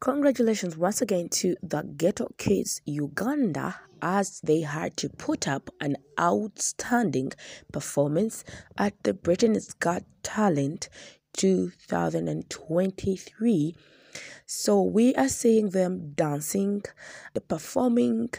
Congratulations once again to the Ghetto Kids Uganda as they had to put up an outstanding performance at the Britain's Got Talent 2023. So we are seeing them dancing, performing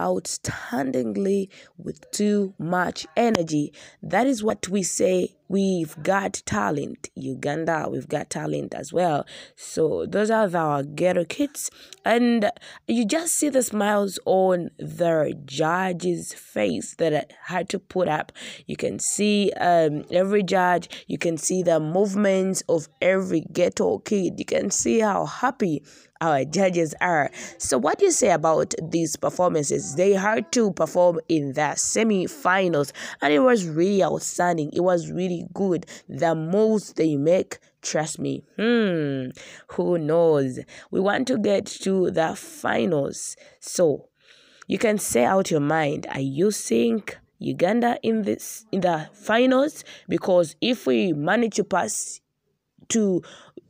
outstandingly with too much energy. That is what we say we've got talent. Uganda, we've got talent as well. So those are our ghetto kids. And you just see the smiles on their judge's face that I had to put up. You can see um, every judge, you can see the movements of every ghetto kid. You can see how happy our judges are. So, what do you say about these performances? They had to perform in the semi-finals, and it was really outstanding. It was really good. The moves they make, trust me. Hmm, who knows? We want to get to the finals, so you can say out your mind. Are you seeing? Uganda in this in the finals because if we manage to pass to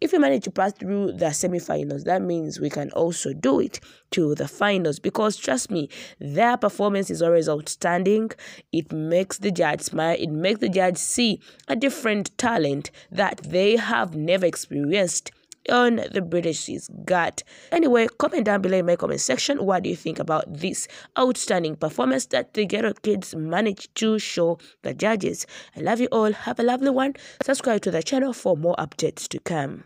if we manage to pass through the semi-finals that means we can also do it to the finals because trust me their performance is always outstanding it makes the judge smile it makes the judge see a different talent that they have never experienced on the British's Got. Anyway, comment down below in my comment section. What do you think about this outstanding performance that the Ghetto Kids managed to show the judges? I love you all. Have a lovely one. Subscribe to the channel for more updates to come.